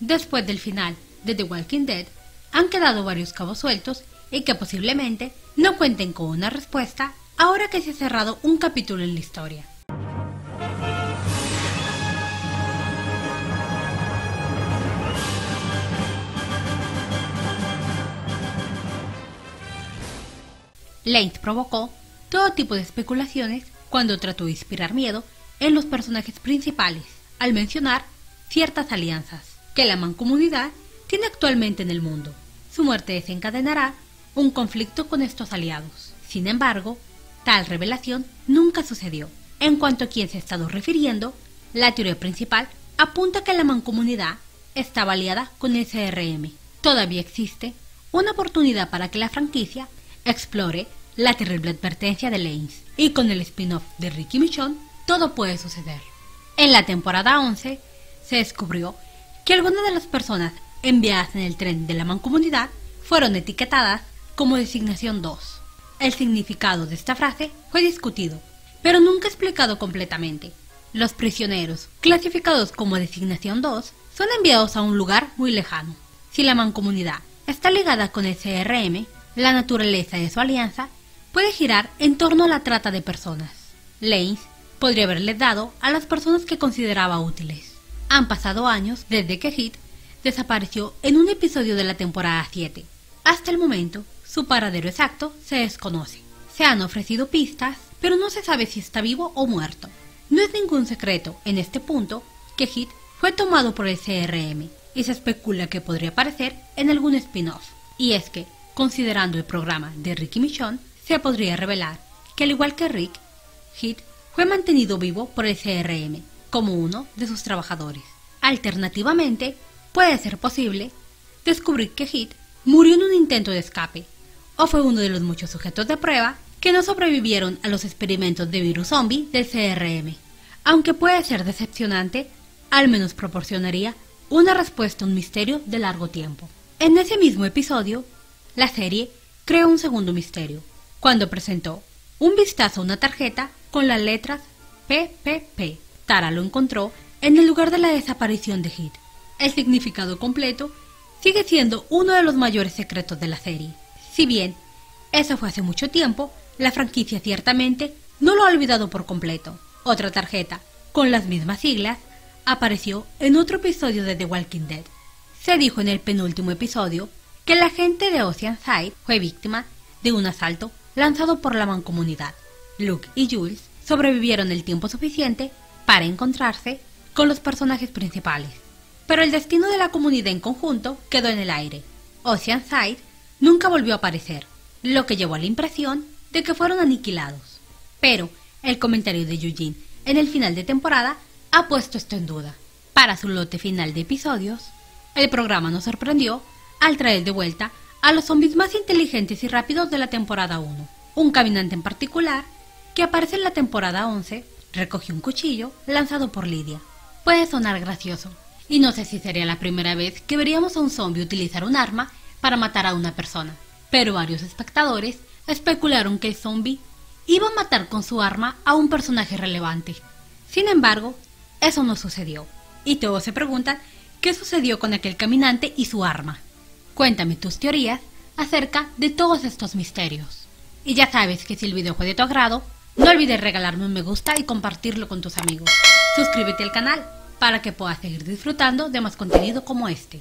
después del final de The Walking Dead, han quedado varios cabos sueltos y que posiblemente no cuenten con una respuesta ahora que se ha cerrado un capítulo en la historia. Lane provocó todo tipo de especulaciones cuando trató de inspirar miedo en los personajes principales al mencionar ciertas alianzas que la mancomunidad tiene actualmente en el mundo. Su muerte desencadenará un conflicto con estos aliados. Sin embargo, tal revelación nunca sucedió. En cuanto a quién se ha estado refiriendo, la teoría principal apunta que la mancomunidad está aliada con el CRM. Todavía existe una oportunidad para que la franquicia explore la terrible advertencia de Lanes y con el spin-off de Ricky Michon todo puede suceder. En la temporada 11 se descubrió que algunas de las personas enviadas en el tren de la mancomunidad fueron etiquetadas como designación 2. El significado de esta frase fue discutido, pero nunca explicado completamente. Los prisioneros, clasificados como designación 2, son enviados a un lugar muy lejano. Si la mancomunidad está ligada con el CRM, la naturaleza de su alianza puede girar en torno a la trata de personas. Lanes podría haberle dado a las personas que consideraba útiles. Han pasado años desde que Hit desapareció en un episodio de la temporada 7. Hasta el momento, su paradero exacto se desconoce. Se han ofrecido pistas, pero no se sabe si está vivo o muerto. No es ningún secreto, en este punto, que Hit fue tomado por el CRM y se especula que podría aparecer en algún spin-off. Y es que, considerando el programa de Ricky Michon, se podría revelar que al igual que Rick, Hit fue mantenido vivo por el CRM como uno de sus trabajadores. Alternativamente, puede ser posible descubrir que Hit murió en un intento de escape o fue uno de los muchos sujetos de prueba que no sobrevivieron a los experimentos de virus zombie del CRM. Aunque puede ser decepcionante, al menos proporcionaría una respuesta a un misterio de largo tiempo. En ese mismo episodio, la serie creó un segundo misterio, cuando presentó un vistazo a una tarjeta con las letras PPP. Tara lo encontró en el lugar de la desaparición de Hit. El significado completo sigue siendo uno de los mayores secretos de la serie. Si bien eso fue hace mucho tiempo, la franquicia ciertamente no lo ha olvidado por completo. Otra tarjeta, con las mismas siglas, apareció en otro episodio de The Walking Dead. Se dijo en el penúltimo episodio que la gente de Oceanside fue víctima de un asalto lanzado por la mancomunidad. Luke y Jules sobrevivieron el tiempo suficiente para encontrarse con los personajes principales. Pero el destino de la comunidad en conjunto quedó en el aire. Oceanside nunca volvió a aparecer, lo que llevó a la impresión de que fueron aniquilados. Pero el comentario de Eugene en el final de temporada ha puesto esto en duda. Para su lote final de episodios, el programa nos sorprendió al traer de vuelta a los zombies más inteligentes y rápidos de la temporada 1. Un caminante en particular, que aparece en la temporada 11, recogió un cuchillo lanzado por Lidia. Puede sonar gracioso, y no sé si sería la primera vez que veríamos a un zombie utilizar un arma para matar a una persona, pero varios espectadores especularon que el zombie iba a matar con su arma a un personaje relevante. Sin embargo, eso no sucedió, y todos se preguntan qué sucedió con aquel caminante y su arma. Cuéntame tus teorías acerca de todos estos misterios. Y ya sabes que si el video fue de tu agrado, no olvides regalarme un me gusta y compartirlo con tus amigos. Suscríbete al canal para que puedas seguir disfrutando de más contenido como este.